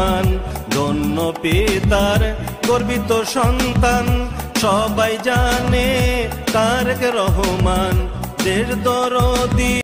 রহমান ধন্য পিতার গর্বিত সন্তান। সবাই জানে তারেক রহমান দেশ দরদি।